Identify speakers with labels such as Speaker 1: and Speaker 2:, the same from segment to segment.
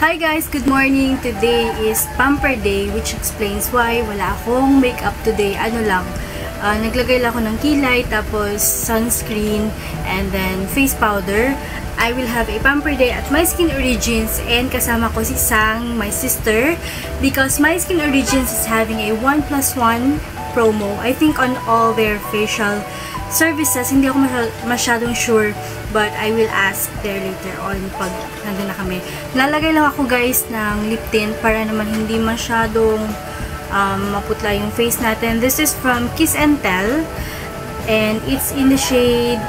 Speaker 1: Hi guys! Good morning! Today is Pamper Day which explains why wala akong makeup today. Ano lang, uh, naglagay lang ako ng kilay, tapos sunscreen, and then face powder. I will have a Pamper Day at My Skin Origins and kasama ko si Sang, my sister, because My Skin Origins is having a 1 plus 1 promo. I think on all their facial services, hindi ako masyadong sure but I will ask there later on pag nandun na kami. Lalagay lang ako guys ng lip tint para naman hindi masyadong um, maputla yung face natin. This is from Kiss and Tell and it's in the shade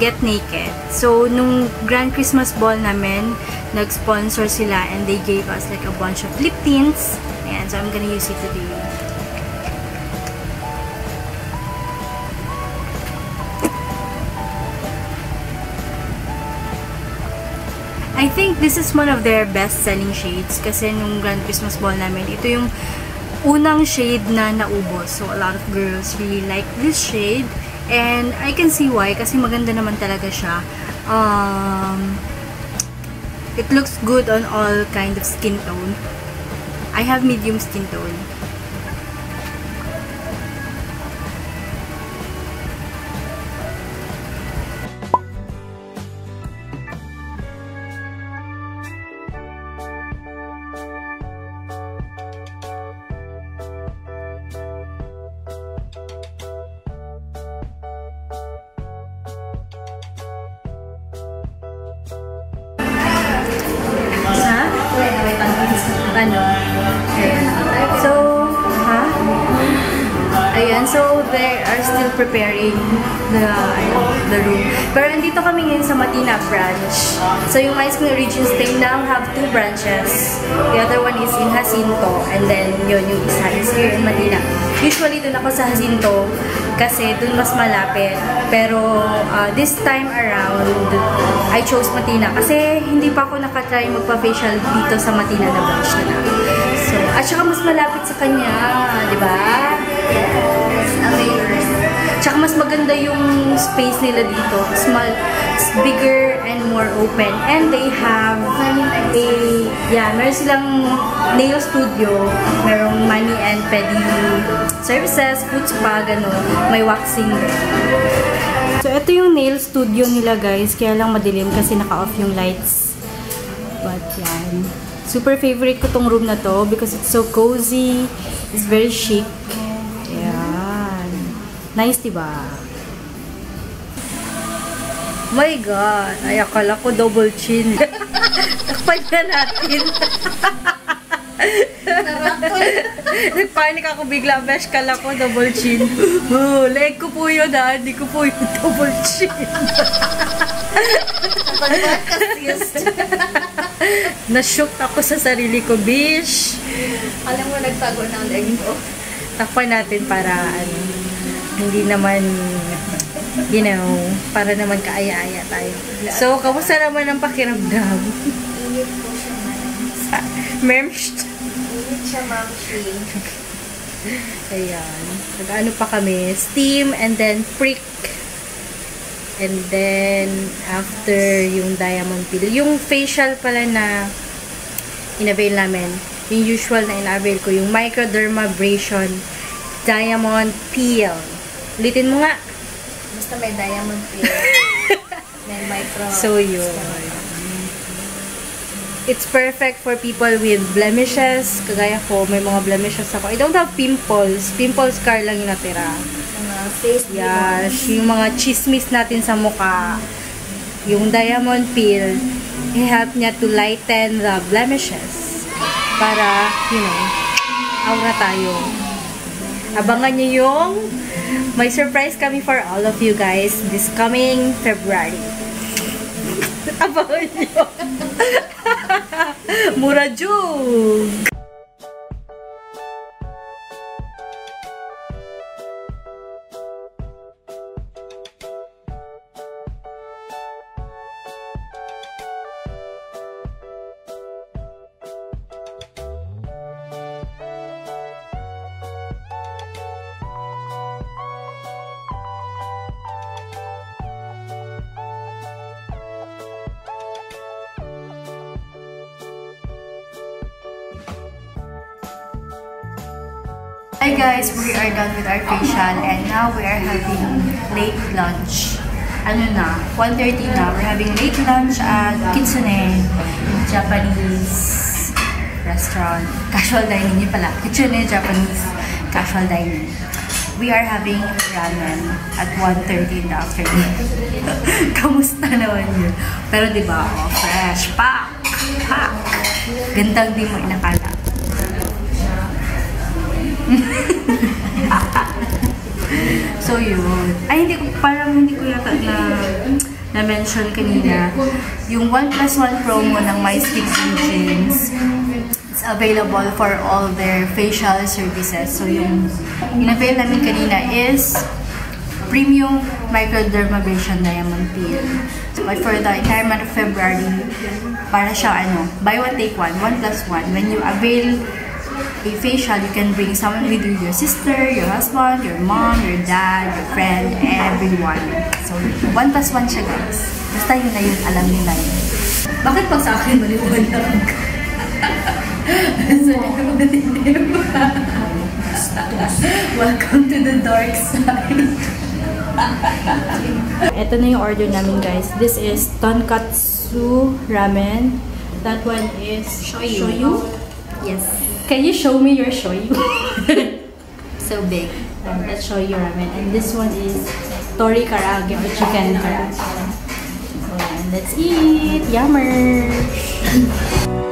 Speaker 1: Get Naked. So, nung Grand Christmas Ball namin, nag-sponsor sila and they gave us like a bunch of lip tints. Ayan, so I'm gonna use it today. I think this is one of their best-selling shades kasi nung Grand Christmas Ball namin, ito yung unang shade na naubos. So, a lot of girls really like this shade. And I can see why kasi maganda naman talaga siya. Um, it looks good on all kind of skin tone. I have medium skin tone. Ano. So, Ayan, so they are still preparing the, the room. Pero andito kami ngayon sa Matina branch. So yung My Skin Origins, they now have two branches. The other one is in Jacinto. And then yun, yung isa is here in Matina. Usually dun ako sa Jacinto kasi dun mas malapit. Pero uh, this time around, I chose Matina kasi hindi pa ako nakatry magpa-facial dito sa Matina na branch na So, at saka mas malapit sa kanya, di ba? Tsaka mas maganda yung space nila dito. Small, bigger and more open. And they have a, yeah, meron silang nail studio. Merong money and pedi services, food spa, gano'n. May waxing. So, ito yung nail studio nila, guys. Kaya lang madilim kasi naka-off yung lights. But, yan. Super favorite ko tong room na to because it's so cozy. It's very chic. Nice, diba? My God! Ay, akala ko double chin. Takpan na natin. Nagpanik ako bigla. Besh, kala ko double chin. Oh, leg ko po yun ha. Hindi ko po yung double chin. Na-shook ako sa sarili ko, bish.
Speaker 2: Alam mo, nagtago ng leg ko.
Speaker 1: Takpan natin para, ano, hindi naman, you know, para naman kaaya-aya tayo. So, kamusta naman ang pakiramdam?
Speaker 2: Init po siya, ma'am.
Speaker 1: Memsht.
Speaker 2: Init siya, ma'am.
Speaker 1: Ayan. Nag-ano pa kami, steam and then prick. And then, after yung diamond peel. Yung facial pala na inavail namin, yung usual na inavail ko, yung microdermabrasion diamond peel. Ulitin mo nga.
Speaker 2: Basta may diamond peel. may micro.
Speaker 1: So, yun. It's perfect for people with blemishes. Kagaya ko, may mga blemishes ako. I don't have pimples. Pimple scar lang yung natira.
Speaker 2: Mga face
Speaker 1: Yes, yung mga chismis natin sa mukha. Yung diamond peel, i-help niya to lighten the blemishes. Para, you know, aura tayo. Abangan niyo yung may surprise kami for all of you guys this coming February. Abangan niyo. Mura jug! Guys, we are done with our facial and now we are having late lunch. Ano na, 1.30 na. We're having late lunch at Kitsune, Japanese restaurant. Casual dining yun pala. Kitsune, Japanese casual dining. We are having ramen at 1.30 in the afternoon. Kamusta naman yun? Pero di ba, oh, fresh, pak, pak. Gandang di mo inakala. so yun. Ay, hindi ko, parang hindi ko yata na na-mention kanina. Yung 1 plus 1 promo ng My Skin Engines is available for all their facial services. So yung in-avail namin kanina is premium microdermabrasion diamond peel. But for the entire month of February, para siya ano, buy one take one, one plus one. When you avail a facial, you can bring someone with you, your sister, your husband, your mom, your dad, your friend, everyone. So, one plus one siya guys. Basta yun na yun, alam nila yun. Bakit pag sa akin maliwanag? so, Welcome to the dark side. Ito na yung order namin guys. This is tonkatsu ramen. That one is
Speaker 2: Shoyu.
Speaker 1: shoyu.
Speaker 2: Yes.
Speaker 1: Can you show me your shoyu?
Speaker 2: So big.
Speaker 1: Um, show you ramen. And this one is tori karage or chicken karage. And let's eat. Yummer!